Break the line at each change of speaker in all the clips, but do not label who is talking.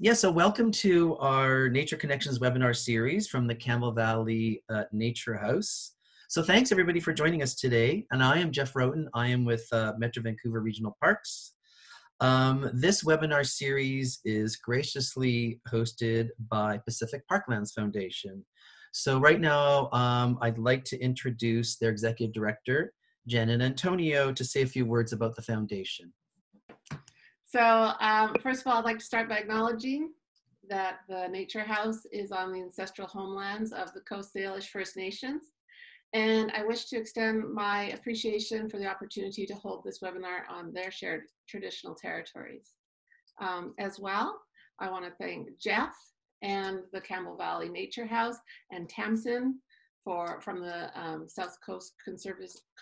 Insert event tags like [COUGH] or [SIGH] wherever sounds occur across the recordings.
Yeah, so welcome to our Nature Connections webinar series from the Campbell Valley uh, Nature House. So thanks everybody for joining us today. And I am Jeff Roten. I am with uh, Metro Vancouver Regional Parks. Um, this webinar series is graciously hosted by Pacific Parklands Foundation. So right now, um, I'd like to introduce their executive director, Jen and Antonio, to say a few words about the foundation.
So um, first of all, I'd like to start by acknowledging that the Nature House is on the ancestral homelands of the Coast Salish First Nations. And I wish to extend my appreciation for the opportunity to hold this webinar on their shared traditional territories. Um, as well, I want to thank Jeff and the Campbell Valley Nature House and Tamsin for, from the um, South Coast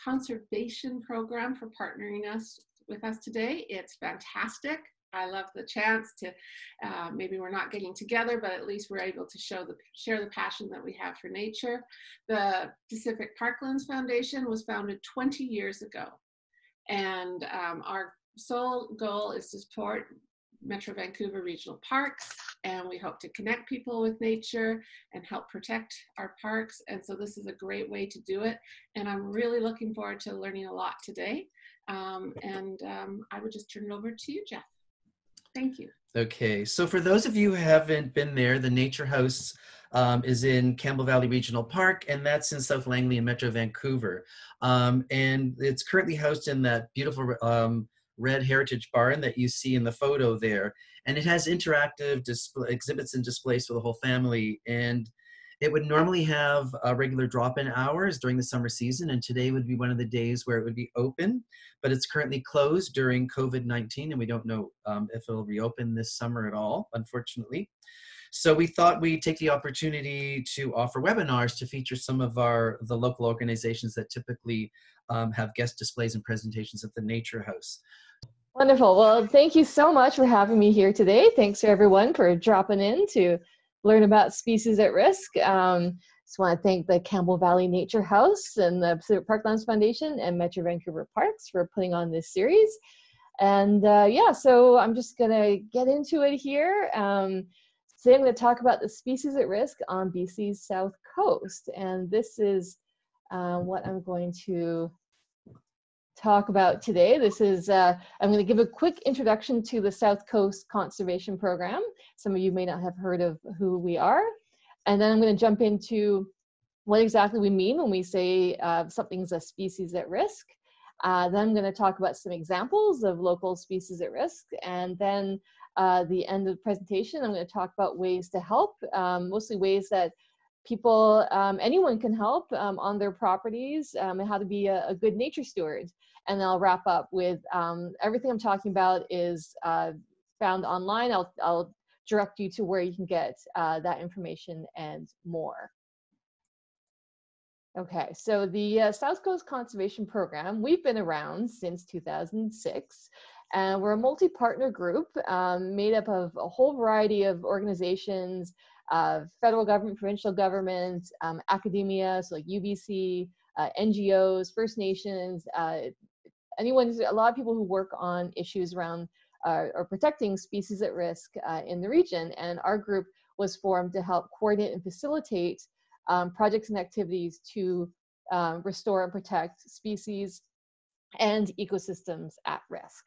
Conservation Program for partnering us with us today. It's fantastic. I love the chance to, uh, maybe we're not getting together, but at least we're able to show the, share the passion that we have for nature. The Pacific Parklands Foundation was founded 20 years ago. And um, our sole goal is to support Metro Vancouver Regional Parks, and we hope to connect people with nature and help protect our parks. And so this is a great way to do it. And I'm really looking forward to learning a lot today. Um, and um, I would just turn it over to you, Jeff. Thank you.
Okay, so for those of you who haven't been there, the Nature House um, is in Campbell Valley Regional Park, and that's in South Langley in Metro Vancouver. Um, and it's currently housed in that beautiful um, red heritage barn that you see in the photo there. And it has interactive display, exhibits and displays for the whole family. And it would normally have uh, regular drop-in hours during the summer season, and today would be one of the days where it would be open, but it's currently closed during COVID-19, and we don't know um, if it'll reopen this summer at all, unfortunately. So we thought we'd take the opportunity to offer webinars to feature some of our the local organizations that typically um, have guest displays and presentations at the Nature House.
Wonderful. Well, thank you so much for having me here today. Thanks to everyone for dropping in to learn about species at risk. Um, just want to thank the Campbell Valley Nature House and the Pacific Parklands Foundation and Metro Vancouver Parks for putting on this series. And uh, yeah, so I'm just gonna get into it here. Um, today I'm gonna talk about the species at risk on BC's south coast. And this is uh, what I'm going to talk about today. This is, uh, I'm going to give a quick introduction to the South Coast Conservation Program. Some of you may not have heard of who we are. And then I'm going to jump into what exactly we mean when we say uh, something's a species at risk. Uh, then I'm going to talk about some examples of local species at risk. And then uh, the end of the presentation, I'm going to talk about ways to help, um, mostly ways that people, um, anyone can help um, on their properties um, and how to be a, a, good nature steward. And then I'll wrap up with um, everything I'm talking about is uh, found online. I'll, I'll direct you to where you can get uh, that information and more. Okay, so the uh, South Coast Conservation Program, we've been around since 2006, and we're a multi-partner group um, made up of a whole variety of organizations, uh, federal government, provincial government, um, academia, so like UBC, uh, NGOs, First Nations, uh, anyone, a lot of people who work on issues around uh, or protecting species at risk uh, in the region. And our group was formed to help coordinate and facilitate um, projects and activities to um, restore and protect species and ecosystems at risk.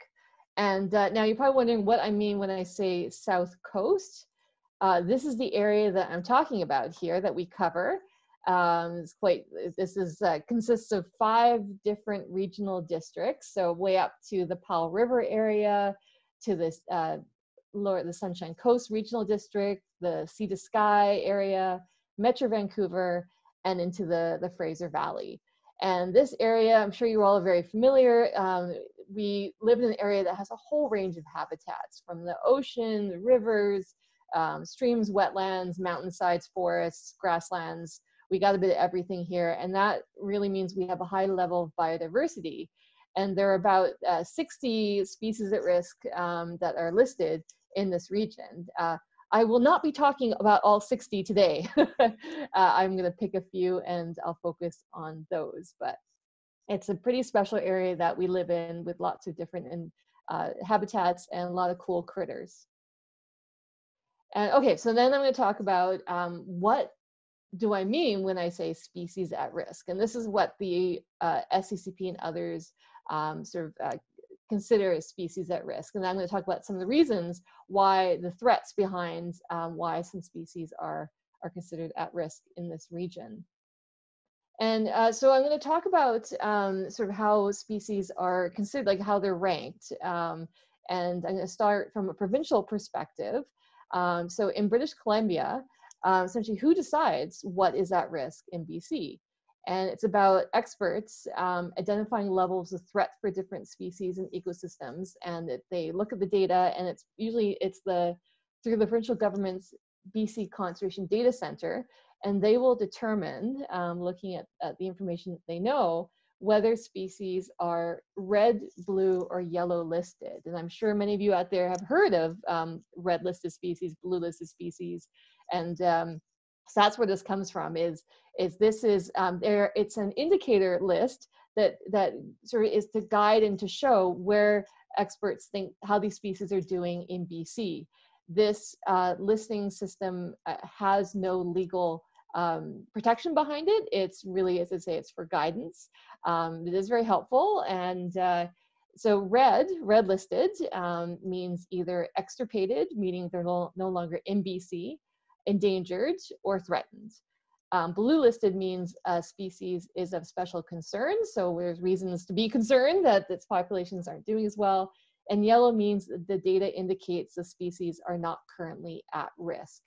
And uh, now you're probably wondering what I mean when I say South Coast. Uh, this is the area that I'm talking about here that we cover. Um, it's quite, this is, uh, consists of five different regional districts. So way up to the Powell River area, to the uh, lower, the Sunshine Coast Regional District, the Sea to Sky area, Metro Vancouver, and into the, the Fraser Valley. And this area, I'm sure you all are very familiar. Um, we live in an area that has a whole range of habitats from the ocean, the rivers, um, streams, wetlands, mountainsides, forests, grasslands, we got a bit of everything here. And that really means we have a high level of biodiversity. And there are about uh, 60 species at risk um, that are listed in this region. Uh, I will not be talking about all 60 today. [LAUGHS] uh, I'm going to pick a few and I'll focus on those. But it's a pretty special area that we live in with lots of different uh, habitats and a lot of cool critters. And okay, so then I'm going to talk about um, what do I mean when I say species at risk? And this is what the uh, SCCP and others um, sort of uh, consider as species at risk. And I'm going to talk about some of the reasons why the threats behind um, why some species are, are considered at risk in this region. And uh, so I'm going to talk about um, sort of how species are considered, like how they're ranked. Um, and I'm going to start from a provincial perspective. Um, so in British Columbia, um, essentially who decides what is at risk in BC? And it's about experts um, identifying levels of threat for different species and ecosystems. And it, they look at the data and it's usually, it's the, through the provincial government's BC Conservation Data Center, and they will determine, um, looking at, at the information that they know, whether species are red, blue, or yellow listed. And I'm sure many of you out there have heard of um, red listed species, blue listed species, and um, so that's where this comes from. Is is this is um, there? It's an indicator list that that sort of is to guide and to show where experts think how these species are doing in BC. This uh, listing system uh, has no legal um, protection behind it. It's really, as I say, it's for guidance. Um, it is very helpful. And uh, so red, red listed um, means either extirpated, meaning they're no, no longer in BC, endangered, or threatened. Um, blue listed means a species is of special concern, so there's reasons to be [LAUGHS] concerned that its populations aren't doing as well. And yellow means the data indicates the species are not currently at risk.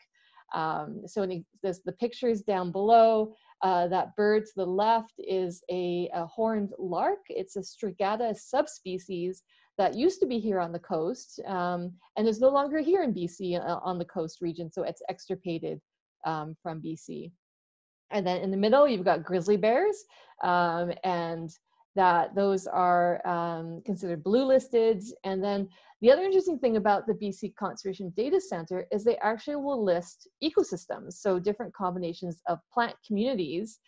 Um, so in this, the pictures down below, uh, that bird to the left is a, a, horned lark. It's a Strigata subspecies that used to be here on the coast um, and is no longer here in BC uh, on the coast region, so it's extirpated um, from BC. And then in the middle, you've got grizzly bears, um, and that those are um, considered blue listed. And then the other interesting thing about the BC Conservation Data Center is they actually will list ecosystems, so different combinations of plant communities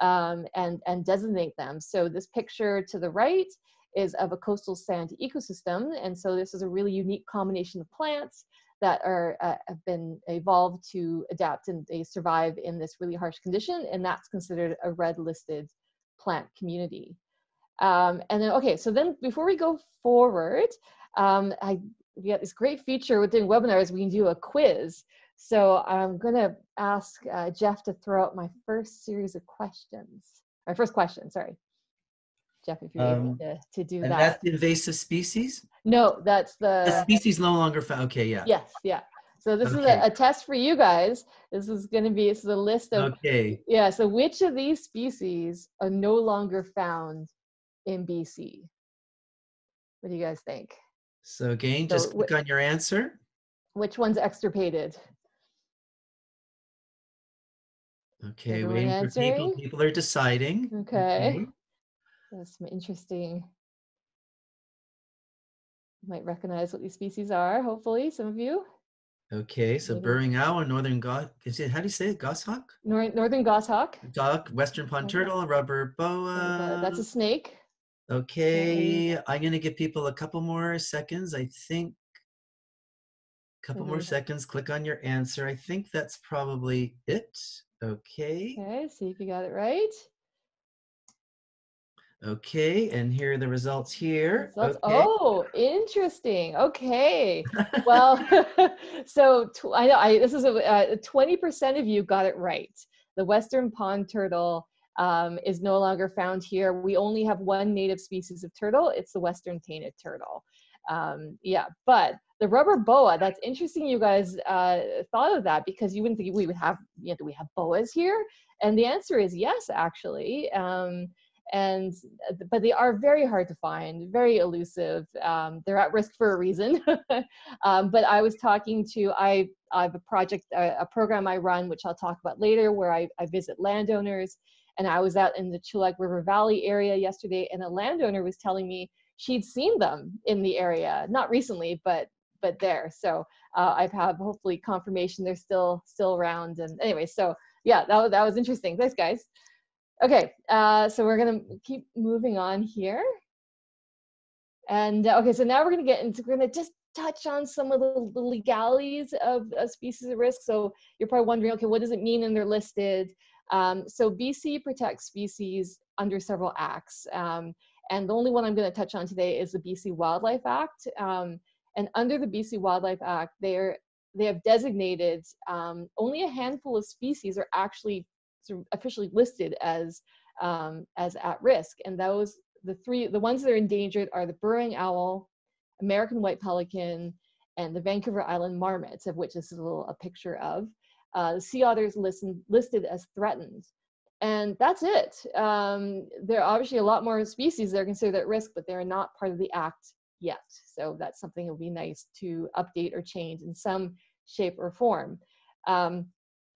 um, and, and designate them. So this picture to the right is of a coastal sand ecosystem. And so this is a really unique combination of plants that are uh, have been evolved to adapt and they survive in this really harsh condition. And that's considered a red listed plant community. Um, and then, okay, so then before we go forward, um, I we got this great feature within webinars. We can do a quiz. So I'm going to ask uh, Jeff to throw out my first series of questions. My first question, sorry. Jeff, if you're um, able to, to do
and
that.
that's the invasive species?
No, that's the...
The species no longer found. Okay, yeah.
Yes, yeah. So this okay. is a, a, test for you guys. This is going to be this is a list of
okay.
Yeah. So which of these species are no longer found in BC? What do you guys think?
So again, so just click on your answer.
Which one's extirpated?
Okay, Everyone waiting answering? for people. People are deciding.
Okay. okay. That's interesting. You might recognize what these species are, hopefully, some of you.
Okay, so Maybe. burrowing owl, northern gos, is it, how do you say it, goshawk?
Nor northern goshawk.
Duck, western pond turtle, rubber boa.
That's a snake.
Okay, I'm gonna give people a couple more seconds. I think a couple more mm-hmm. seconds. Click on your answer. I think that's probably it. Okay.
Okay, see if you got it right.
Okay, and here are the results here.
Results.
Okay.
Oh, interesting. Okay. [LAUGHS] well, [LAUGHS] so I know I this is a uh, twenty percent of you got it right. The western pond turtle um, is no longer found here. We only have one native species of turtle. It's the western painted turtle. Um, yeah, but the rubber boa, that's interesting you guys uh, thought of that because you wouldn't think we would have, you know, do we have boas here? And the answer is yes, actually. Um, and but they are very hard to find very elusive um, they're at risk for a reason [LAUGHS] um, but i was talking to i i have a project a, a, program i run which i'll talk about later where I, I visit landowners and I was out in the Chilliwack River Valley area yesterday, and a landowner was telling me she'd seen them in the area, not recently, but but there. So uh, I've had hopefully confirmation they're still still around. And anyway, so yeah, that that was interesting. Thanks, guys. Okay, uh, so we're gonna keep moving on here. And uh, okay, so now we're gonna get into we're gonna just touch on some of the, the legalities of, of, species at risk. So you're probably wondering, okay, what does it mean and they're listed? Um, so BC protects species under several acts. Um, and the only one I'm going to touch on today is the BC Wildlife Act. Um, and under the BC Wildlife Act, they're they have designated um, only a handful of species are actually officially listed as um, as at risk, and those the three the ones that are endangered are the burrowing owl, American white pelican, and the Vancouver Island marmots, of which this is a little a picture of. Uh, the sea otters listen, listed as threatened. And that's it. Um, there are obviously a lot more species that are considered at risk, but they're not part of the act yet. So that's something that would be nice to update or change in some shape or form. Um,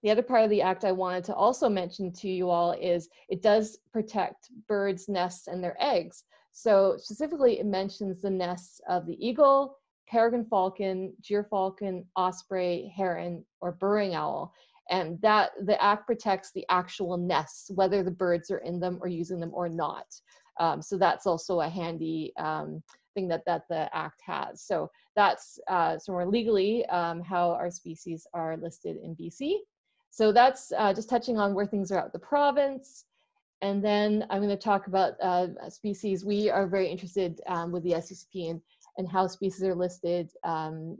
the other part of the act I wanted to also mention to you all is it does protect birds' nests and their eggs. So specifically, it mentions the nests of the eagle, peregrine falcon, gyrfalcon, osprey, heron, or burrowing owl. And that the act protects the actual nests, whether the birds are in them or using them or not. Um, so that's also a handy um, thing that, that the act has. So that's uh, so more legally um, how our species are listed in BC. So that's uh, just touching on where things are at the province. And then I'm going to talk about uh, species. We are very interested um, with the SCCP and, and how species are listed um,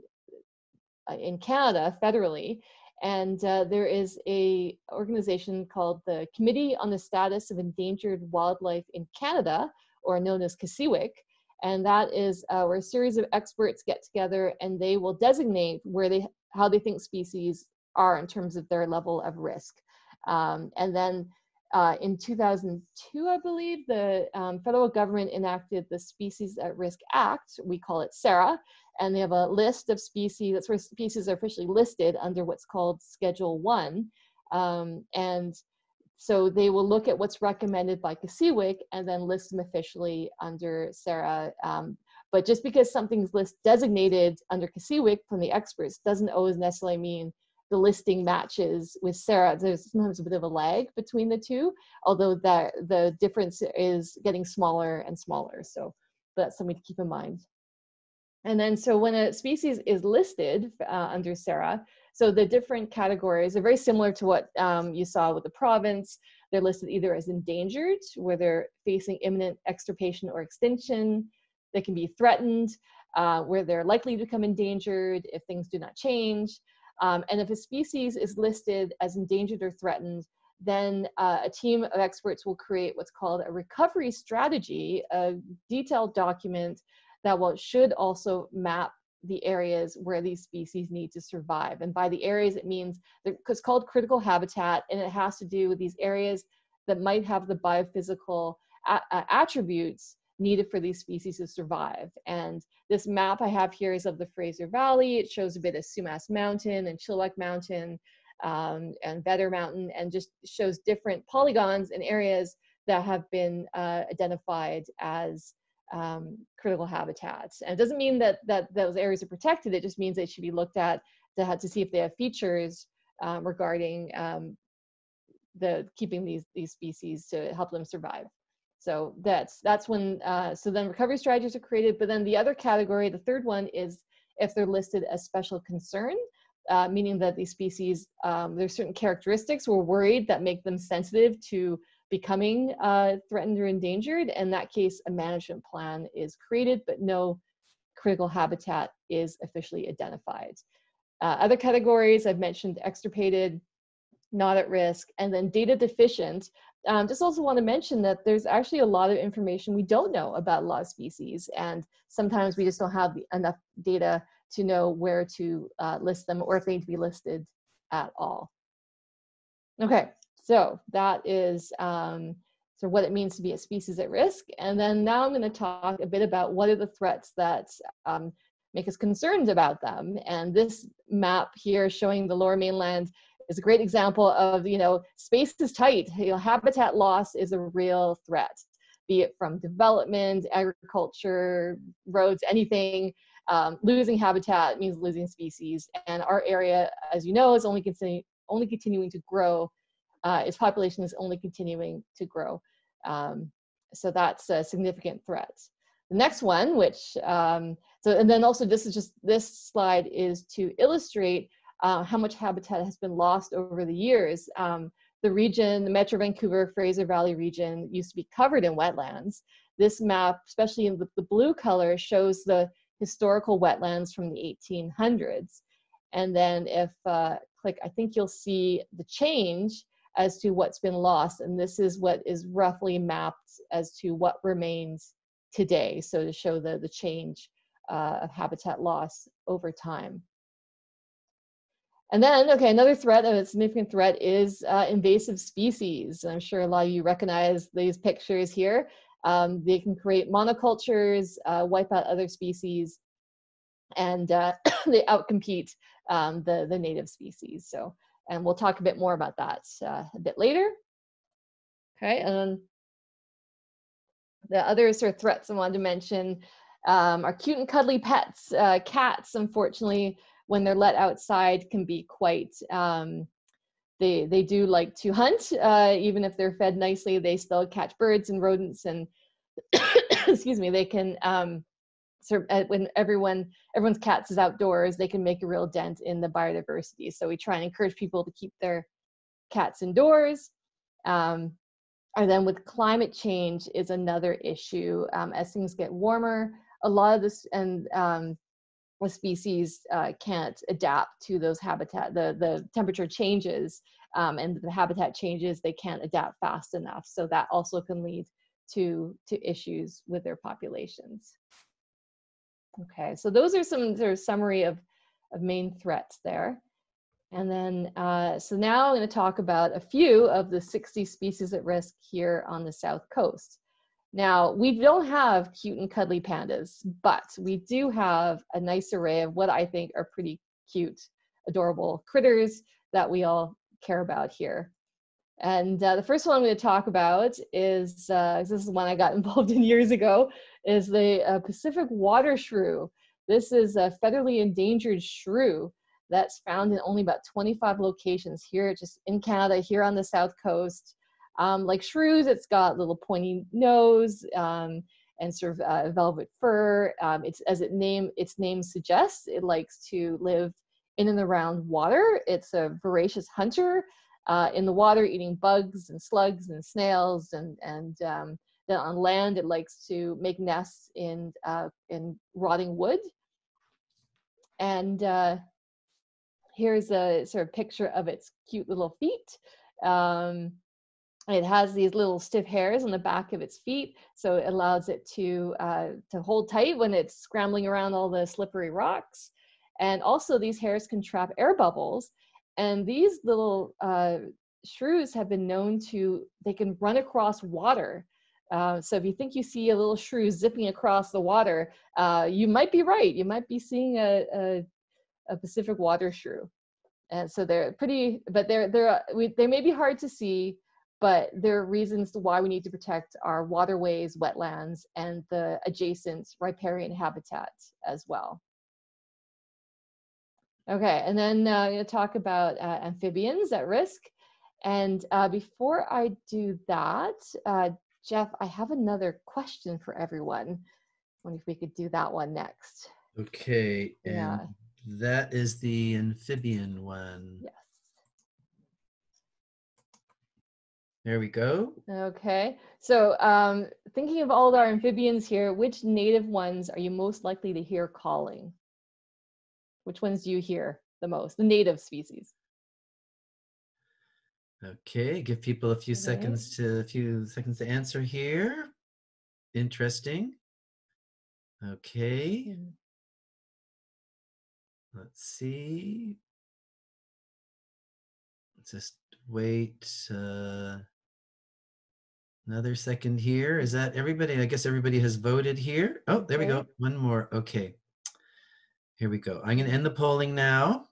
uh, in Canada federally. And uh, there is a organization called the Committee on the Status of Endangered Wildlife in Canada, or known as COSEWIC. And that is uh, where a series of experts get together and they will designate where they, how they think species are in terms of their level of risk. Um, and then uh, in 2002, I believe, the um, federal government enacted the Species at Risk Act. We call it SARA, and they have a list of species. That's where species are officially listed under what's called Schedule One. Um, and so they will look at what's recommended by COSEWIC and then list them officially under SARA. Um, but just because something's list designated under COSEWIC from the experts doesn't always necessarily mean the listing matches with SARA, There's sometimes a bit of a lag between the two, although the, the difference is getting smaller and smaller. So that's something to keep in mind. And then, so when a species is listed uh, under SARA, so the different categories are very similar to what um, you saw with the province. They're listed either as endangered, where they're facing imminent extirpation or extinction. They can be threatened, uh, where they're likely to become endangered if things do not change. Um, and if a species is listed as endangered or threatened, then uh, a team of experts will create what's called a recovery strategy, a detailed document that will should also map the areas where these species need to survive. And by the areas, it means it's called critical habitat, and it has to do with these areas that might have the biophysical a- attributes needed for these species to survive. And this map I have here is of the Fraser Valley. It shows a bit of Sumas Mountain and Chilliwack Mountain um, and Vedder Mountain, and just shows different polygons and areas that have been uh, identified as um, critical habitats. And it doesn't mean that, that those areas are protected, it just means they should be looked at to, to see if they have features um, regarding um, the keeping these, these species to help them survive. So that's, that's when, uh, so then recovery strategies are created, but then the other category, the third one is if they're listed as special concern, uh, meaning that these species, um, there's certain characteristics we're worried that make them sensitive to becoming uh, threatened or endangered. In that case, a management plan is created, but no critical habitat is officially identified. Uh, other categories I've mentioned extirpated, not at risk, and then data deficient. Um, just also want to mention that there's actually a lot of information we don't know about a lot of species, and sometimes we just don't have enough data to know where to uh, list them or if they need to be listed at all. Okay, so that is um, so what it means to be a species at risk. And then now I'm going to talk a bit about what are the threats that um, make us concerned about them. And this map here showing the lower mainland is a great example of, you know, space is tight. You know, habitat loss is a real threat, be it from development, agriculture, roads, anything. Um, losing habitat means losing species. And our area, as you know, is only, continu- only continuing to grow uh, its population is only continuing to grow. Um, so that's a significant threat. the next one, which, um, so, and then also this is just, this slide is to illustrate uh, how much habitat has been lost over the years. Um, the region, the Metro Vancouver, Fraser Valley region used to be covered in wetlands. This map, especially in the, the blue color, shows the historical wetlands from the 1800s. And then if uh, click, I think you'll see the change as to what's been lost. And this is what is roughly mapped as to what remains today. So to show the, the change uh, of habitat loss over time. And then, okay, another threat, a significant threat is uh, invasive species. I'm sure a lot of you recognize these pictures here. Um, they can create monocultures, uh, wipe out other species, and uh, [COUGHS] they outcompete um, the, the native species. So, and we'll talk a bit more about that uh, a bit later. Okay, and then the other sort of threats I wanted to mention um, are cute and cuddly pets. Uh, cats, unfortunately, when they're let outside, can be quite um, they they do like to hunt uh, even if they're fed nicely they still catch birds and rodents and [COUGHS] excuse me they can um, uh, when everyone everyone's cats is outdoors they can make a real dent in the biodiversity. So we try and encourage people to keep their cats indoors um, and then with climate change is another issue um, as things get warmer a lot of this and um, species uh, can't adapt to those habitat, the, the temperature changes um, and the habitat changes, they can't adapt fast enough. So that also can lead to, to issues with their populations. Okay, so those are some sort of summary of, of main threats there. And then, uh, so now I'm gonna talk about a few of the 60 species at risk here on the South Coast. Now, we don't have cute and cuddly pandas, but we do have a nice array of what I think are pretty cute, adorable critters that we all care about here. And uh, the first one I'm going to talk about is uh, this is one I got [LAUGHS] involved in years ago, is the uh, Pacific water shrew. This is a federally endangered shrew that's found in only about 25 locations here, just in Canada, here on the south coast. Um, like shrews, it's got little pointy nose um, and sort of uh, velvet fur. Um, it's as it name its name suggests, it likes to live in and around water. It's a voracious hunter uh, in the water, eating bugs and slugs and snails, and and um, then on land, it likes to make nests in uh, in rotting wood. And uh, here's a sort of picture of its cute little feet. Um, it has these little stiff hairs on the back of its feet, so it allows it to uh, to hold tight when it's scrambling around all the slippery rocks. And also, these hairs can trap air bubbles. And these little uh, shrews have been known to they can run across water. Uh, so if you think you see a little shrew zipping across the water, uh, you might be right. You might be seeing a, a, a Pacific water shrew. And so they're pretty, but they're they're we, they may be hard to see but there are reasons why we need to protect our waterways, wetlands, and the adjacent riparian habitat as well. Okay, and then uh, I'm going to talk about uh, amphibians at risk. And uh, before I do that, uh, Jeff, I have another question for everyone. I wonder if we could do that one next.
Okay, and yeah. that is the amphibian one.
Yes.
There we go.
Okay. So um, thinking of all of our amphibians here, which native ones are you most likely to hear calling? Which ones do you hear the most? The native species.
Okay, give people a few okay. seconds to a few seconds to answer here. Interesting. Okay. Mm. Let's see. Let's just wait. Uh, Another second here. Is that everybody? I guess everybody has voted here. Oh, there we go. One more. Okay. Here we go. I'm going to end the polling now.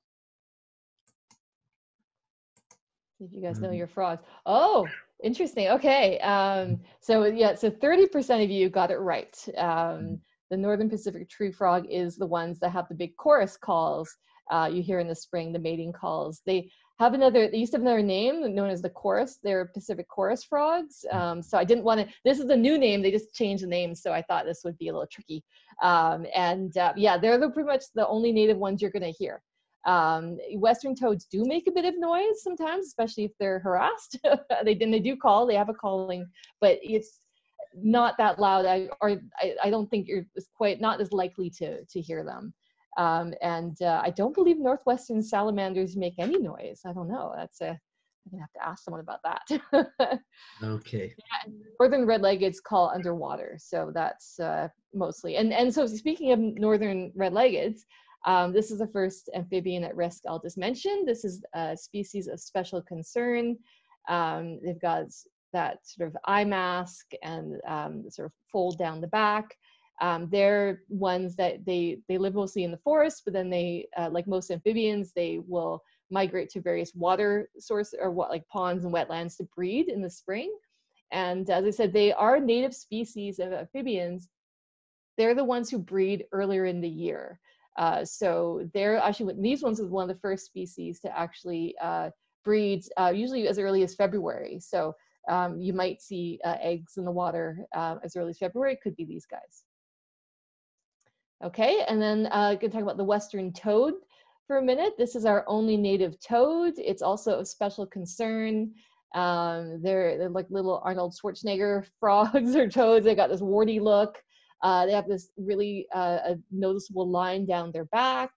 Did you guys know mm-hmm. your frogs? Oh, interesting. Okay. Um, so yeah, so 30% of you got it right. Um, mm-hmm. the Northern Pacific tree frog is the ones that have the big chorus calls uh, you hear in the spring the mating calls. They have another, they used to have another name known as the chorus. They're Pacific chorus frogs. Hmm. Um, so I didn't want to, this is a new name. They just changed the name. So I thought this would be a little tricky. Um, and uh, yeah, they're the, pretty much the only native ones you're going to hear. Um, Western toads do make a bit of noise sometimes, especially if they're harassed. [LAUGHS] they, then they do call, they have a calling, but it's not that loud. I, or I, I don't think you're quite, not as likely to, to hear them. Um, and uh, I don't believe northwestern salamanders make any noise. I don't know. That's a I'm gonna have to ask someone about that. [LAUGHS]
okay.
Yeah, northern red-leggeds call underwater, so that's uh, mostly. And and so speaking of northern red-leggeds, um, this is the first amphibian at risk I'll just mention. This is a species of special concern. Um, they've got that sort of eye mask and um, sort of fold down the back. Um, they're ones that they they live mostly in the forest, but then they, uh, like most amphibians, they will migrate to various water source or what like ponds and wetlands to breed in the spring. And as I said, they are native species of amphibians. They're the ones who breed earlier in the year. Uh, so they're actually these ones are one of the first species to actually uh, breed, uh, usually as early as February. So um, you might see uh, eggs in the water uh, as early as February. It could be these guys. Okay, and then uh, gonna talk about the western toad for a minute. This is our only native toad. It's also of special concern. Um, they're, they're like little Arnold Schwarzenegger [LAUGHS] frogs or toads. They got this warty look. Uh, they have this really uh, a noticeable line down their back.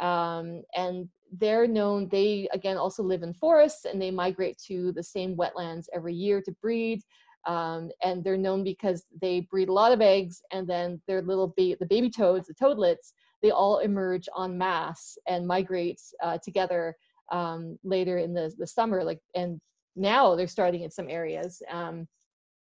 Um, and they're known, they again also live in forests and they migrate to the same wetlands every year to breed. Um, and they're known because they breed a lot of eggs and then their little ba the baby toads, the toadlets, they all emerge en masse and migrate uh, together um, later in the, the summer. Like, and now they're starting in some areas. Um,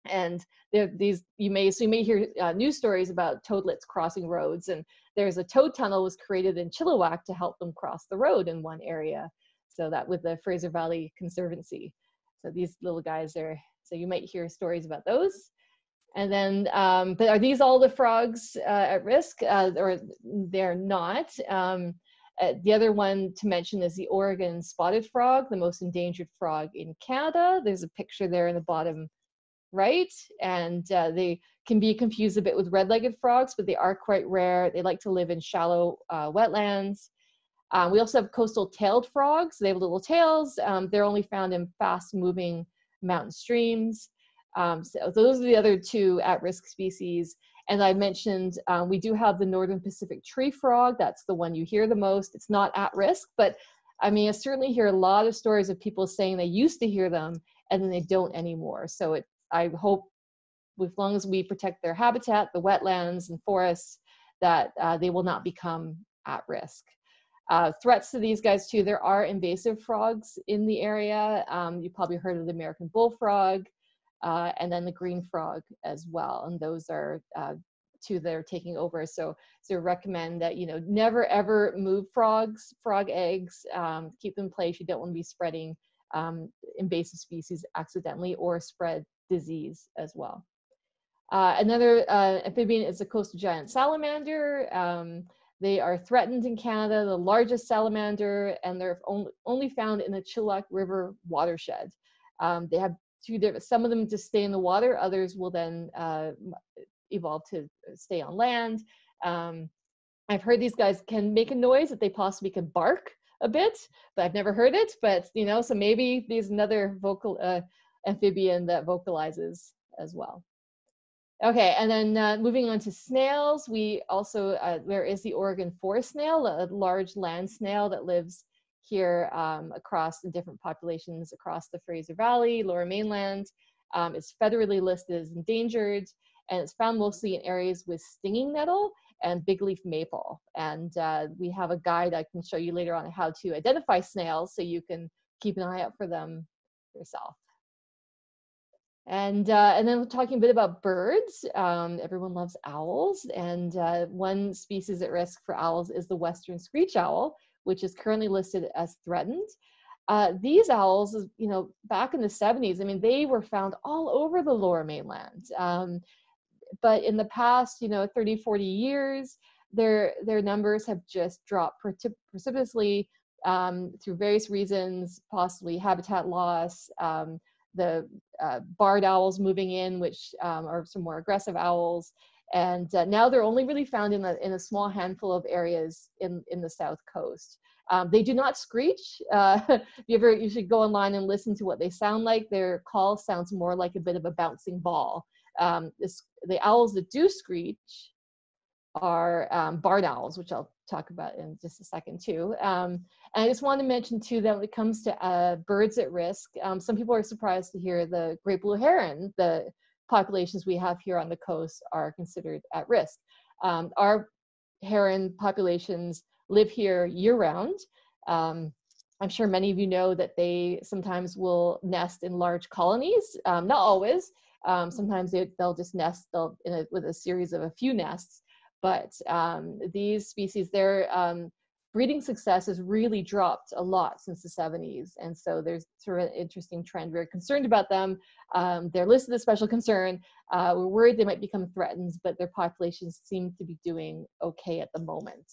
and these you may so you may hear uh, news stories about toadlets crossing roads and there's a toad tunnel was created in Chilliwack to help them cross the road in one area so that with the Fraser Valley Conservancy so these little guys are so you might hear stories about those and then um, but are these all the frogs uh, at risk uh, or they're not um, uh, the other one to mention is the Oregon spotted frog, the most endangered frog in Canada. There's a picture there in the bottom right? And uh, they can be confused a bit with red-legged frogs, but they are quite rare. They like to live in shallow uh, wetlands. Um, we also have coastal tailed frogs. They have little tails. Um, they're only found in fast-moving mountain streams. Um, so those are the other two at-risk species. And I mentioned um, we do have the Northern Pacific tree frog. That's the one you hear the most. It's not at risk, but I mean, I certainly hear a lot of stories of people saying they used to hear them and then they don't anymore. So it I hope as long as we protect their habitat, the wetlands and forests, that uh, they will not become at risk. Uh, threats to these guys too, there are invasive frogs in the area. Um, you probably heard of the American bullfrog uh, and then the green frog as well. And those are uh, two that are taking over. So, so recommend that, you know, never ever move frogs, frog eggs, um, keep them in place. You don't want to be spreading um, invasive species accidentally or spread disease as well. Uh, another uh, amphibian is the coastal giant salamander. Um, they are threatened in Canada, the largest salamander, and they're only, found in the Chilliwack River watershed. Um, they have two different, some of them just stay in the water, others will then uh, evolve to stay on land. Um, I've heard these guys can make a noise that they possibly can bark a bit, but I've never heard it. But you know, so maybe there's another vocal uh, amphibian that vocalizes as well. Okay, and then uh, moving on to snails, we also, uh, there is the Oregon forest snail, a large land snail that lives here um, across the different populations across the Fraser Valley, lower mainland. Um, it's federally listed as endangered, and it's found mostly in areas with stinging nettle and big leaf maple. And uh, we have a guide I can show you later on how to identify snails so you can keep an eye out for them yourself. And, uh, and then talking a bit about birds, um, everyone loves owls. And uh, one species at risk for owls is the western screech owl, which is currently listed as threatened. Uh, these owls, you know, back in the 70s, I mean, they were found all over the lower mainland. Um, but in the past, you know, 30, 40 years, their their numbers have just dropped precipitously um, through various reasons, possibly habitat loss, um, the uh, barred owls moving in, which um, are some more aggressive owls. And uh, now they're only really found in a, in a small handful of areas in, in the south coast. Um, they do not screech. Uh, [LAUGHS] you ever, you should go online and listen to what they sound like. Their call sounds more like a bit of a bouncing ball. Um, this, the owls that do screech are um, barred owls, which I'll talk about in just a second too. Um, and I just want to mention too that when it comes to uh, birds at risk, um, some people are surprised to hear the great blue heron, the populations we have here on the coast are considered at risk. Um, our heron populations live here year round. Um, I'm sure many of you know that they sometimes will nest in large colonies, um, not always. Um, sometimes they, will just nest they'll, a, with a series of a few nests. But um, these species, their um, breeding success has really dropped a lot since the 70s. And so there's sort of an interesting trend. We're concerned about them. Um, they're listed as special concern. Uh, we're worried they might become threatened, but their populations seem to be doing okay at the moment.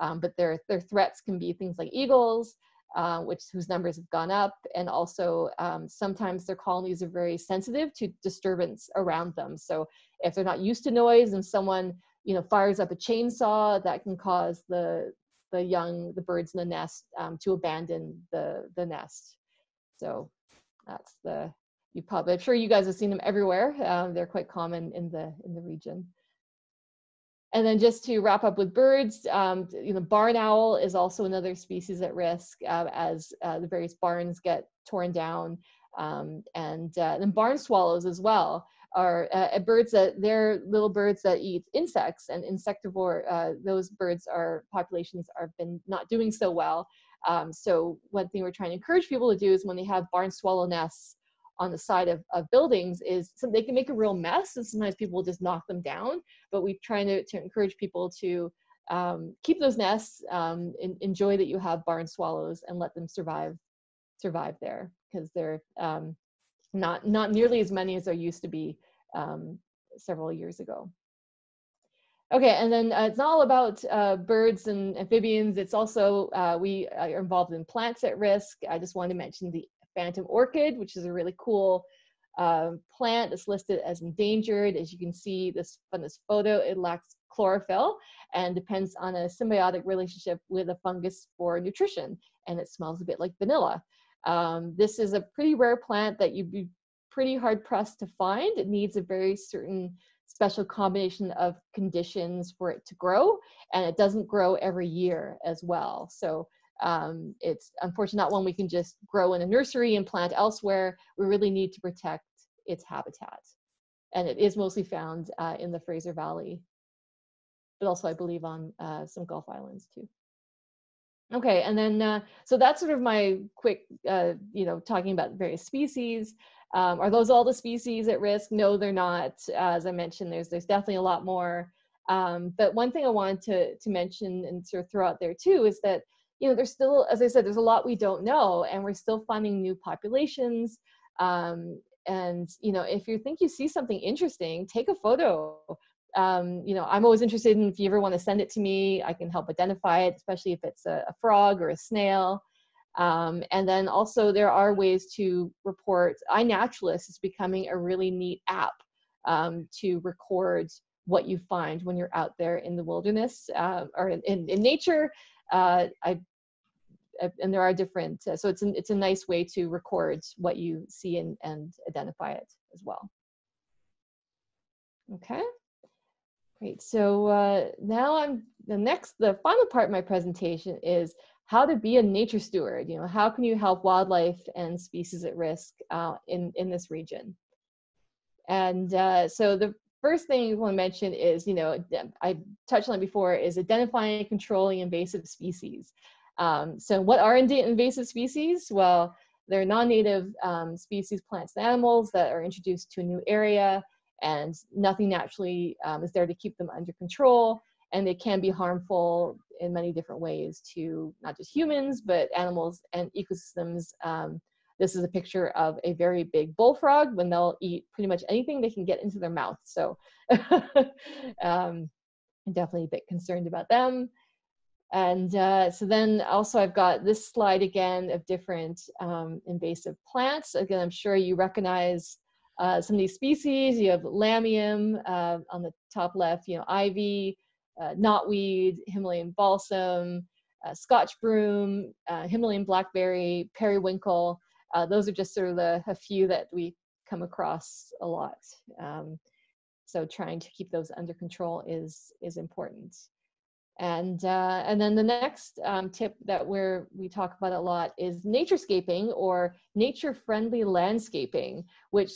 Um, but their, their threats can be things like eagles, uh, which whose numbers have gone up, and also um, sometimes their colonies are very sensitive to disturbance around them. So if they're not used to noise and someone you know, fires up a chainsaw that can cause the the young, the birds in the nest um, to abandon the the nest. So that's the you probably I'm sure you guys have seen them everywhere. Um, they're quite common in the in the region. And then just to wrap up with birds, um, you know, barn owl is also another species at risk uh, as uh, the various barns get torn down, um, and uh, then barn swallows as well are uh, birds that they're little birds that eat insects and insectivore. Uh, those birds are populations are been not doing so well. Um, so one thing we're trying to encourage people to do is when they have barn swallow nests on the side of, of buildings is so they can make a real mess and sometimes people will just knock them down. But we're trying to, to encourage people to um, keep those nests, um, in, enjoy that you have barn swallows and let them survive survive there because they're um, not not nearly as many as there used to be um, several years ago. Okay, and then uh, it's not all about uh, birds and amphibians. It's also, uh, we are involved in plants at risk. I just wanted to mention the phantom orchid, which is a really cool um, plant that's listed as endangered. As you can see this from this photo, it lacks chlorophyll and depends on a symbiotic relationship with a fungus for nutrition, and it smells a bit like vanilla. Um, this is a pretty rare plant that you'd be pretty hard pressed to find. It needs a very certain special combination of conditions for it to grow, and it doesn't grow every year as well. So um, it's unfortunately not one we can just grow in a nursery and plant elsewhere. We really need to protect its habitat. And it is mostly found uh, in the Fraser Valley, but also I believe on uh, some Gulf Islands too. Okay, and then uh, so that's sort of my quick, uh, you know, talking about various species. Um, are those all the species at risk? No, they're not. As I mentioned, there's there's definitely a lot more. Um, but one thing I wanted to to mention and sort of throw out there too is that you know there's still, as I said, there's a lot we don't know, and we're still finding new populations. Um, and you know, if you think you see something interesting, take a photo um, you know, I'm always interested in if you ever want to send it to me, I can help identify it, especially if it's a, a frog or a snail. Um, and then also there are ways to report. iNaturalist is becoming a really neat app um, to record what you find when you're out there in the wilderness uh, or in, in, nature. Uh, I, I, and there are different, uh, so it's an, it's a nice way to record what you see and, and identify it as well. Okay. Great. So uh, now I'm the next, the final part of my presentation is how to be a nature steward. You know, how can you help wildlife and species at risk uh, in in this region? And uh, so the first thing I want to mention is, you know, I touched on it before, is identifying and controlling invasive species. Um, so what are invasive species? Well, they're non-native um, species, plants and animals that are introduced to a new area and nothing naturally um, is there to keep them under control and they can be harmful in many different ways to not just humans but animals and ecosystems um, this is a picture of a very big bullfrog when they'll eat pretty much anything they can get into their mouth so [LAUGHS] um, i'm definitely a bit concerned about them. And uh, so then also I've got this slide again of different um, invasive plants. Again, I'm sure you recognize uh, some of these species. You have lamium uh, on the top left, you know, ivy, uh, knotweed, Himalayan balsam, uh, Scotch broom, uh, Himalayan blackberry, periwinkle. those are just sort of the, a few that we come across a lot. Um, so trying to keep those under control is, is important. And, uh, and then the next um, tip that we're, we talk about a lot is naturescaping or nature-friendly landscaping, which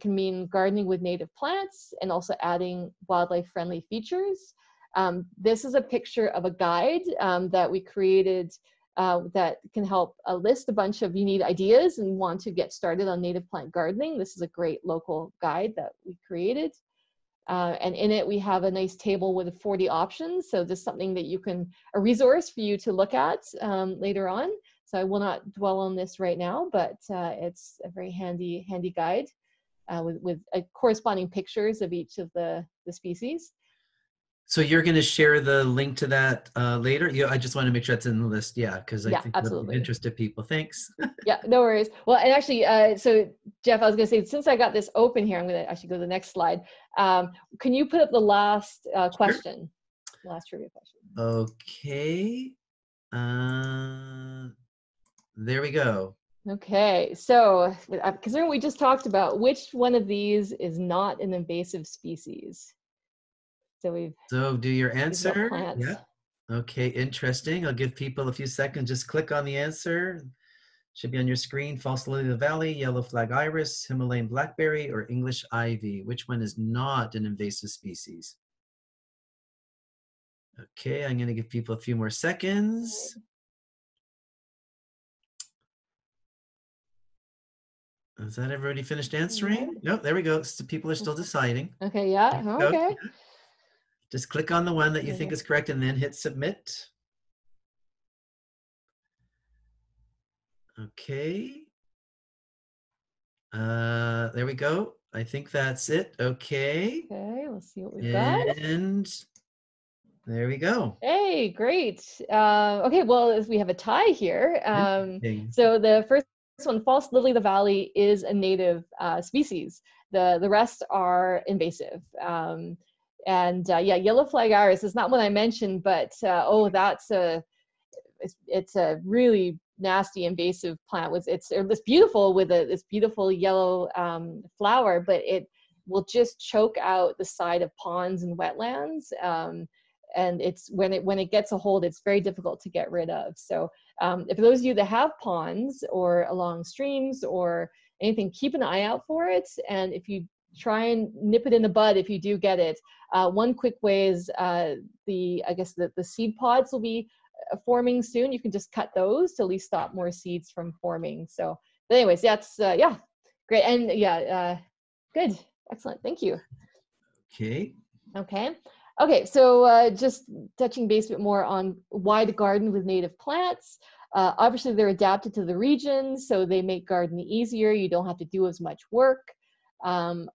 can mean gardening with native plants and also adding wildlife-friendly features. Um, this is a picture of a guide um, that we created uh, that can help uh, list a bunch of you need ideas and want to get started on native plant gardening. This is a great local guide that we created. Uh, and in it, we have a nice table with 40 options. So this is something that you can, a resource for you to look at um, later on. So I will not dwell on this right now, but uh, it's a very handy, handy guide uh, with, with uh, corresponding pictures of each of the, the species.
So you're going to share the link to that uh, later. Yeah, I just want to make sure that's in the list. Yeah, because I
yeah,
think
absolutely
interested people. Thanks. [LAUGHS]
yeah, no worries. Well, and actually, uh, so Jeff, I was going to say, since I got this open here, I'm going to actually go to the next slide. Um, can you put up the last uh, question? Sure. Last trivia question.
Okay. Uh, there we go.
Okay, so considering we just talked about which one of these is not an invasive species. So we've.
So do your answer. Yeah. Okay, interesting. I'll give people a few seconds. Just click on the answer. Should be on your screen. False lily of the valley, yellow flag iris, Himalayan blackberry, or English ivy. Which one is not an invasive species? Okay, I'm going to give people a few more seconds. Is that everybody finished answering? Yeah. Nope, there we go. So people are still deciding.
Okay, yeah, okay.
Just click on the one that you think is correct and then hit submit. Okay. Uh, there we go. I think that's it. Okay.
Okay, let's see what we've got.
And there we go.
Hey, great. Uh, okay, well, we have a tie here. Um, so the first one, false lily of the valley, is a native uh, species. The the rest are invasive. Um, and uh, yeah, yellow flag iris is not one I mentioned, but uh, oh, that's a it's, it's, a really nasty invasive plant. With it's it's beautiful with a this beautiful yellow um, flower, but it will just choke out the side of ponds and wetlands. Um, and it's when it when it gets a hold, it's very difficult to get rid of. So um, if those of you that have ponds or along streams or anything, keep an eye out for it. And if you try and nip it in the bud if you do get it. Uh, one quick way is uh, the, I guess the, the seed pods will be uh, forming soon. You can just cut those to at least stop more seeds from forming. So, but anyways, that's, uh, yeah, great. And yeah, uh, good. Excellent. Thank you.
Okay.
Okay. Okay, so uh, just touching base a bit more on why to garden with native plants. Uh, obviously, they're adapted to the region, so they make gardening easier. You don't have to do as much work. Um,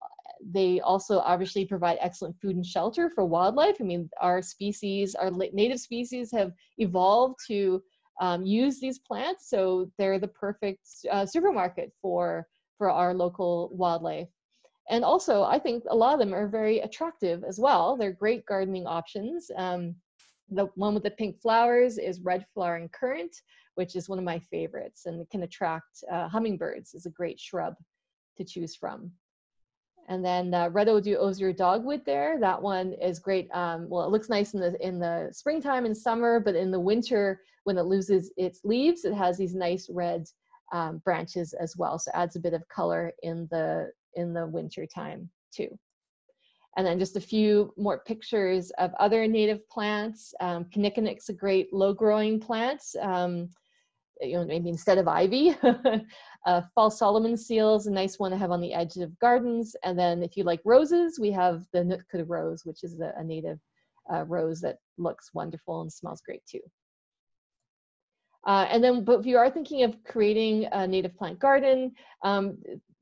they also obviously provide excellent food and shelter for wildlife. I mean, our species, our native species have evolved to um, use these plants, so they're the perfect uh, supermarket for, for our local wildlife. And also, I think a lot of them are very attractive as well. They're great gardening options. Um, the one with the pink flowers is red flowering currant, which is one of my favorites and it can attract uh, hummingbirds is a great shrub to choose from. And then uh, red osier dogwood there, that one is great. Um, well, it looks nice in the in the springtime and summer, but in the winter, when it loses its leaves, it has these nice red um, branches as well. So adds a bit of color in the in the winter time too. And then just a few more pictures of other native plants. Um, a great low growing plant. Um, you know, maybe instead of ivy. [LAUGHS] uh, false Solomon seals, a nice one to have on the edge of gardens. And then if you like roses, we have the Nootka rose, which is a, a native uh, rose that looks wonderful and smells great too. Uh, and then, but if you are thinking of creating a native plant garden, um,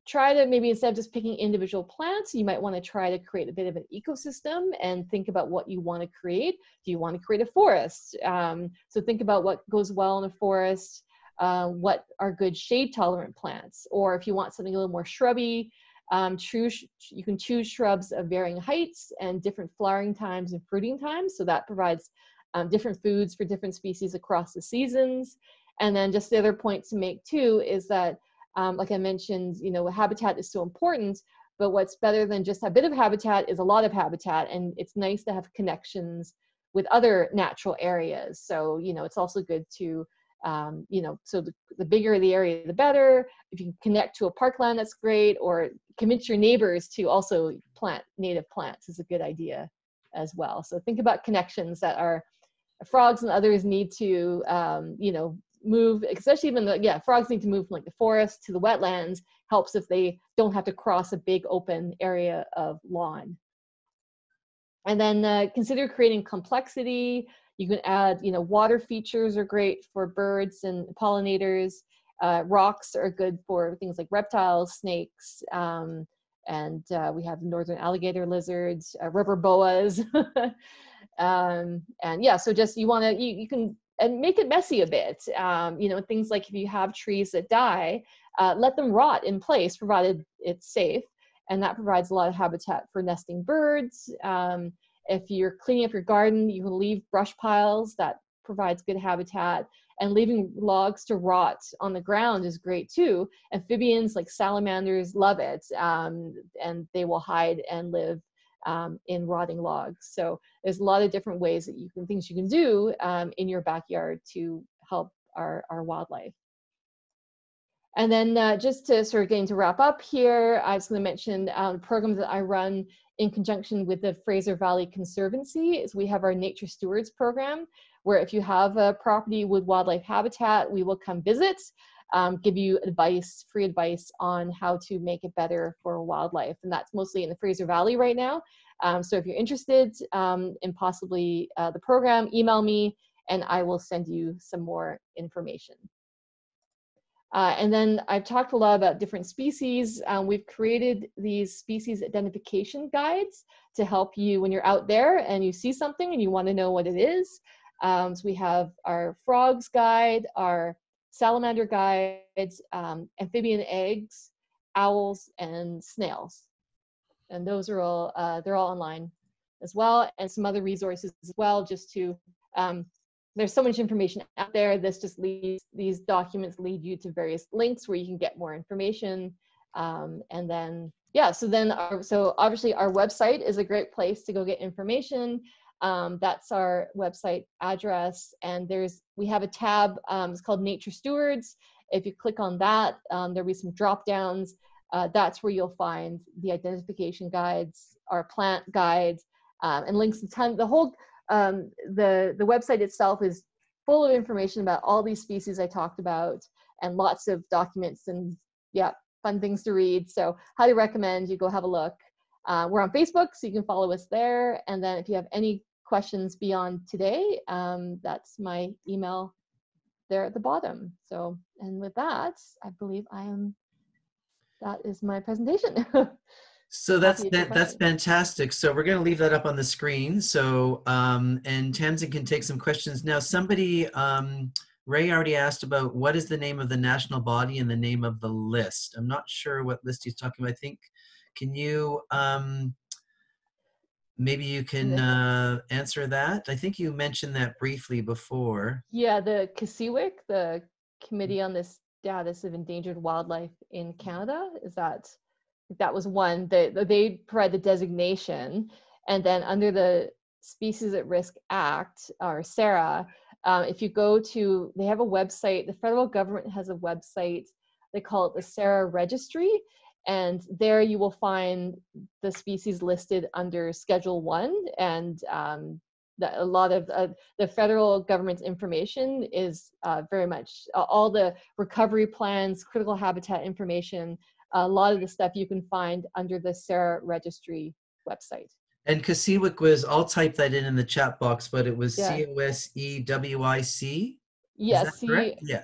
try to maybe instead of just picking individual plants, you might want to try to create a bit of an ecosystem and think about what you want to create. Do you want to create a forest? Um, so think about what goes well in a forest, uh, what are good shade tolerant plants, or if you want something a little more shrubby, um, choose, you can choose shrubs of varying heights and different flowering times and fruiting times. So that provides um, different foods for different species across the seasons. And then just the other point to make too is that um, like I mentioned, you know, habitat is so important, but what's better than just a bit of habitat is a lot of habitat, and it's nice to have connections with other natural areas. So, you know, it's also good to, um, you know, so the, the bigger the area, the better. If you can connect to a parkland, that's great, or convince your neighbors to also plant native plants is a good idea as well. So think about connections that are frogs and others need to, um, you know, move, especially even the, yeah, frogs need to move from like the forest to the wetlands, helps if they don't have to cross a big open area of lawn. And then uh, consider creating complexity. You can add, you know, water features are great for birds and pollinators. Uh, rocks are good for things like reptiles, snakes, um, and uh, we have northern alligator lizards, uh, boas. [LAUGHS] um, and yeah, so just you want to, you, you can and make it messy a bit. Um, you know, things like if you have trees that die, uh, let them rot in place, provided it's safe, and that provides a lot of habitat for nesting birds. Um, if you're cleaning up your garden, you can leave brush piles. That provides good habitat. And leaving logs to rot on the ground is great too. Amphibians like salamanders love it, um, and they will hide and live um, in rotting logs. So there's a lot of different ways that you can things you can do um, in your backyard to help our, our wildlife. And then uh, just to sort of getting to wrap up here, I was going to mention um, a program that I run in conjunction with the Fraser Valley Conservancy is we have our Nature Stewards program, where if you have a property with wildlife habitat, we will come visit um, give you advice, free advice on how to make it better for wildlife. And that's mostly in the Fraser Valley right now. Um, so if you're interested um, in possibly uh, the program, email me and I will send you some more information. Uh, and then I've talked a lot about different species. Um, we've created these species identification guides to help you when you're out there and you see something and you want to know what it is. Um, so we have our frogs guide, our salamander guides, um, amphibian eggs, owls, and snails. And those are all, uh, they're all online as well, and some other resources as well, just to, um, there's so much information out there. This just leads, these documents lead you to various links where you can get more information. Um, and then, yeah, so then, our, so obviously our website is a great place to go get information. Um, that's our website address. And there's we have a tab, um, it's called Nature Stewards. If you click on that, um, there'll be some drop downs. Uh, that's where you'll find the identification guides, our plant guides, um, and links to ton. The whole um, the the website itself is full of information about all these species I talked about, and lots of documents and yeah, fun things to read. So highly recommend you go have a look. Uh, we're on Facebook, so you can follow us there. And then if you have any questions beyond today, um, that's my email there at the bottom. So, and with that, I believe I am, that is my presentation. [LAUGHS]
so that's that, that's fantastic. So we're going to leave that up on the screen. So, um, and Tamsin can take some questions. Now, somebody, um, Ray already asked about what is the name of the national body and the name of the list. I'm not sure what list he's talking about. I think, can you, um, maybe you can uh, answer that. I think you mentioned that briefly before.
Yeah, the COSEWIC, the Committee on the Status of Endangered Wildlife in Canada, is that that was one that they provide the designation, and then under the Species at Risk Act or SARA, um, if you go to, they have a website. The federal government has a website. They call it the SARA Registry, and there you will find the species listed under Schedule 1 and um, the, a lot of uh, the federal government's information is uh, very much uh, all the recovery plans, critical habitat information, a lot of the stuff you can find under the SARA registry website.
And COSEWIC was, I'll type that in in the chat box, but it was yeah. C-O-S-E-W-I-C?
Yes.
Yeah.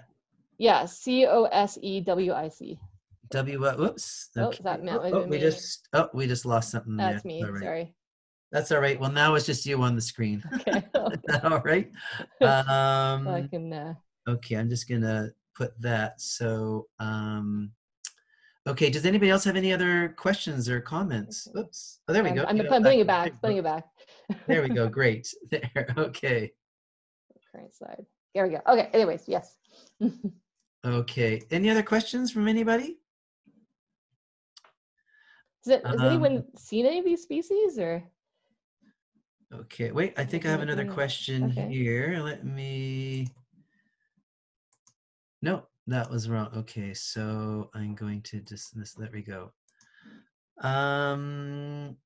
Yeah, C-O-S-E-W-I-C.
W. Uh, whoops.
Oh,
Okay.
that might
Oh, oh, we just oh we just lost something. there.
That's me.
All right.
Sorry.
That's all right. Well, now it's just you on the screen. [LAUGHS]
Okay. [LAUGHS]
all right. [LAUGHS]
I
Um,
can. Uh,
okay, I'm just gonna put that. So, um, okay. Does anybody else have any other questions or comments? Oops. Oh, there we go.
I'm, I'm putting it
back-.
Putting it back.
There we go. [LAUGHS] Great. [LAUGHS] There. Okay.
Current slide. There we go. Okay. Anyways, yes. [LAUGHS]
Okay. Any other questions from anybody?
Has, it, has anyone
Um,
seen any of these species or?
Okay. Wait. I think I have another question
okay.
here. Let me. No, that was wrong. Okay, so I'm going to dismiss. There we go. Um.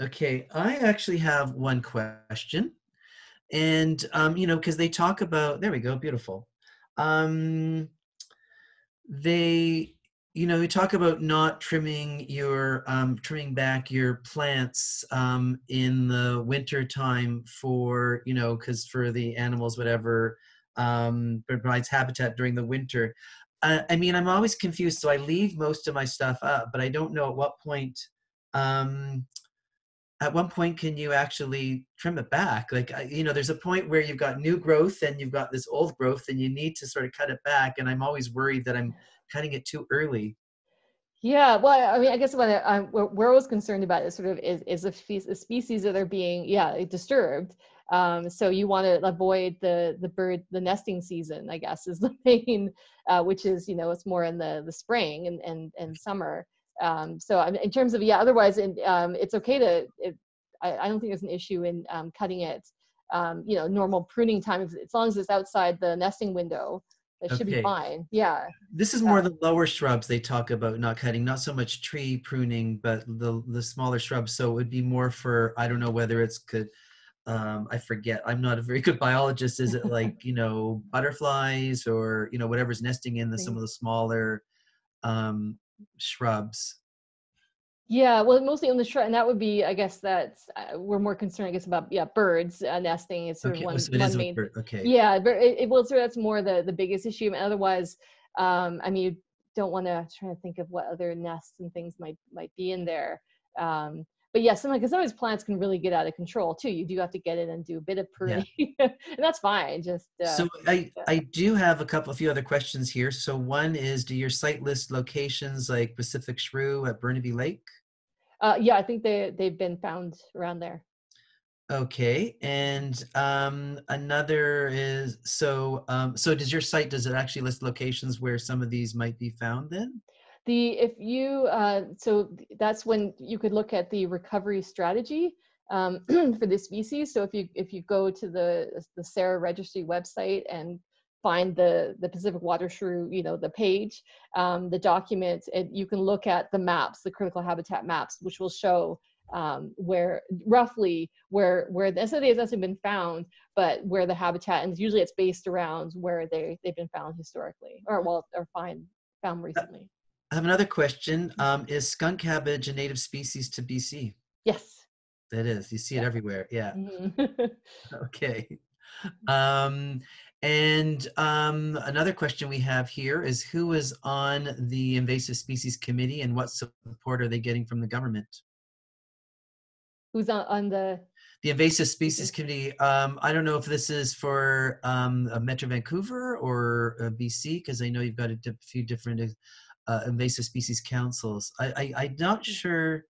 Okay, I actually have one question, and um, you know, because they talk about. There we go. Beautiful. Um. They, you know, you talk about not trimming your um, trimming back your plants um, in the winter time for you know because for the animals whatever um, provides habitat during the winter. Uh, I mean, I'm always confused, so I leave most of my stuff up, but I don't know at what point. Um, at one point, can you actually trim it back? Like, you know, there's a point where you've got new growth and you've got this old growth, and you need to sort of cut it back. And I'm always worried that I'm cutting it too early.
Yeah, well, I mean, I guess what I, I, where where I was concerned about is sort of is is a species that are being yeah disturbed. Um, so you want to avoid the the bird the nesting season, I guess, is [LAUGHS] the main, uh, which is you know it's more in the the spring and and and summer. Um, so in terms of yeah, otherwise, in, um, it's okay to. It, I, I don't think there's an issue in um, cutting it. Um, you know, normal pruning time, as long as it's outside the nesting window, it should be fine. Yeah.
This is more the lower shrubs they talk about not cutting, not so much tree pruning, but the the smaller shrubs. So it would be more for I don't know whether it's good. Um, I forget. I'm not a very [LAUGHS] good biologist. Is it like you know butterflies or you know whatever's nesting in the some of the smaller um, shrubs?
Yeah, well, mostly on the shrub, and that would be, I guess, that's uh, we're more concerned, I guess, about yeah, birds uh, nesting. It's sort
Okay,
of one,
so
one
is
main.
bird- okay.
Yeah, but it, it, well, so that's more the the biggest issue. And otherwise, um, I mean, you don't want to try to think of what other nests and things might might be in there. Um, but yeah, some because some of these plants can really get out of control too. You do have to get in and do a bit of pruning, [LAUGHS] and that's fine. Just uh,
So I,
yeah.
I do have a couple, a few other questions here. So one is, do your site list locations like Pacific Shrew at Burnaby Lake?
uh, yeah, I think they they've been found around there.
Okay, and um, another is so um, so does your site does it actually list locations where some of these might be found then?
The if you uh, so that's when you could look at the recovery strategy um, [CLEARS THROAT] for the species so if you if you go to the the SARA registry website and find the the pacific water shrew you know the page um, the document and you can look at the maps the critical habitat maps which will show um, where roughly where where the SODs hasn't been found, but where the habitat and usually it's based around where they they've been found historically or well or find found recently.
I have another question. Um, is skunk cabbage a native species to BC?
Yes.
That is, you see it
Yeah.
everywhere. Yeah.
Mhm. [LAUGHS] [LAUGHS]
Okay. Um, and um, another question we have here is who is on the invasive species committee and what support are they getting from the government?
Who's on, on the?
The invasive species committee. Um, I don't know if this is for um, uh, Metro Vancouver or uh, BC because I know you've got a di- few different uh, invasive species councils. I, I I'm not sure.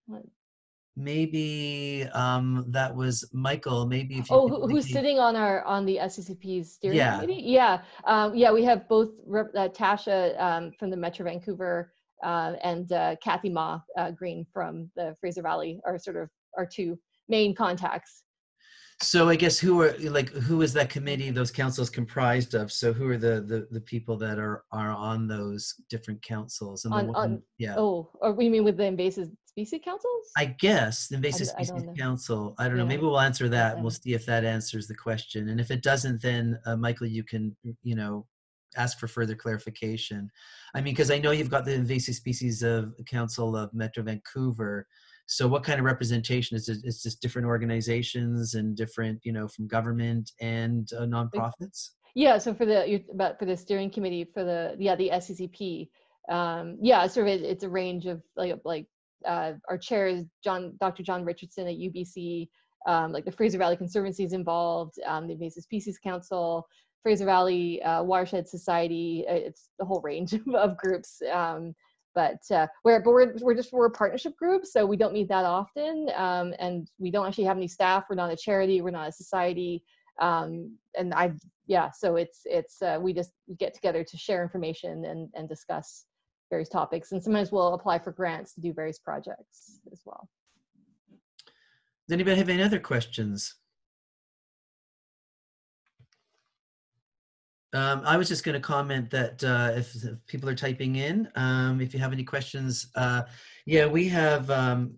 Maybe um, that was Michael. Maybe if you
Oh, who, who's sitting on our on the SCCP's steering
Yeah.
committee? Yeah, um, yeah. We have both rep- uh, Tasha um, from the Metro Vancouver uh, and uh, Kathy Ma uh, Green from the Fraser Valley are sort of our two main contacts.
So I guess who are like who is that committee? Those councils comprised of? So who are the the, the people that are are on those different councils? And the
On-
one-
on-
yeah,
Oh, or we mean with the invasive species councils?
I guess the invasive
I
species
know.
council. I don't know. Maybe we'll answer that, and we'll see if that answers the question. And if it doesn't, then uh, Michael, you can you know ask for further clarification. I mean, because I know you've got the invasive species of council of Metro Vancouver. So what kind of representation is it? It's just different organizations and different, you know, from government and uh, nonprofits.
Yeah, so for the you're about for the steering committee for the yeah the SCCP, um, yeah, sort of it, it's a range of like like uh, our chair is John Dr. John Richardson at UBC. Um, like the Fraser Valley Conservancy is involved, um, the Invasive Species Council, Fraser Valley uh, Watershed Society. Uh, it's the whole range [LAUGHS] of, of groups. Um, but uh, we're but we're we're just we're a partnership group, so we don't meet that often, um, and we don't actually have any staff. We're not a charity. We're not a society. Um, and I yeah, so it's it's uh, we just get together to share information and and discuss various topics, and sometimes we'll apply for grants to do various projects as well.
Does anybody have any other questions? Um, I was just going to comment that uh, if, if, people are typing in, um, if you have any questions, uh, yeah, we have um,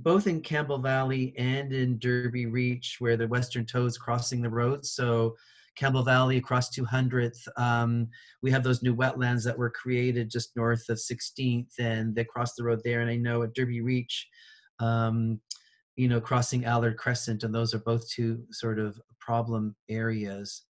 both in Campbell Valley and in Derby Reach where the western toads crossing the road. So Campbell Valley across 200th, um, we have those new wetlands that were created just north of 16th and they cross the road there. And I know at Derby Reach, um, you know, crossing Allard Crescent, and those are both two sort of problem areas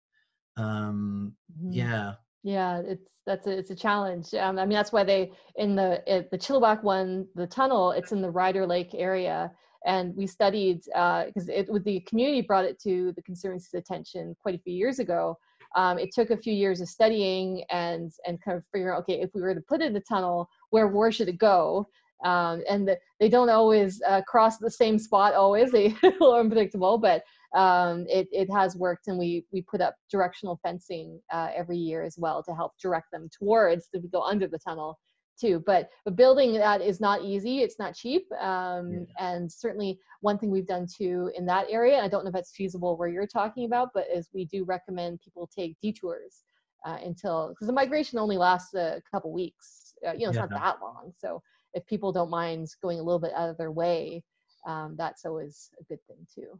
um mm-hmm. yeah
yeah it's that's a, it's a challenge um, i mean that's why they in the it, the chilliwack one the tunnel it's in the ryder lake area and we studied because uh, it with the community brought it to the conservancy's attention quite a few years ago um, it took a few years of studying and and kind of figuring out okay if we were to put it in the tunnel where where should it go um, and the, they don't always uh, cross the same spot always they [LAUGHS] are unpredictable but um, it, it has worked and we, we put up directional fencing uh, every year as well to help direct them towards to go under the tunnel too but, but building that is not easy it's not cheap um, yeah. and certainly one thing we've done too in that area i don't know if it's feasible where you're talking about but is we do recommend people take detours uh, until because the migration only lasts a couple weeks uh, you know it's yeah. not that long so if people don't mind going a little bit out of their way um, that's always a good thing too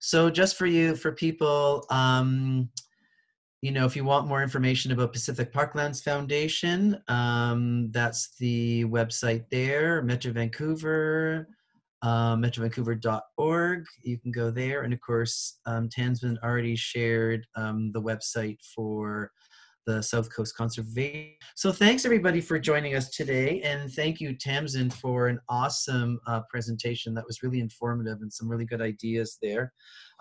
so just for you, for people, um, you know, if you want more information about Pacific Parklands Foundation, um, that's the website there, Metro Vancouver, um, metrovancouver.org. You can go there. And of course, um, Tamsin already shared um, the website for the South Coast Conservation. So thanks everybody for joining us today. And thank you, Tamsin, for an awesome uh, presentation that was really informative and some really good ideas there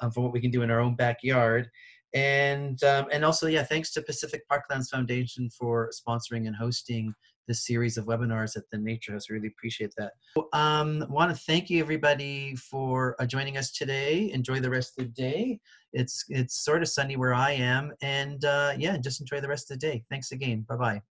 um, for what we can do in our own backyard. And, um, and also, yeah, thanks to Pacific Parklands Foundation for sponsoring and hosting this series of webinars at the Nature House. Really appreciate that. Um, want to thank you everybody for uh, joining us today. Enjoy the rest of the day. It's it's sort of sunny where I am, and uh, yeah, just enjoy the rest of the day. Thanks again. Bye bye.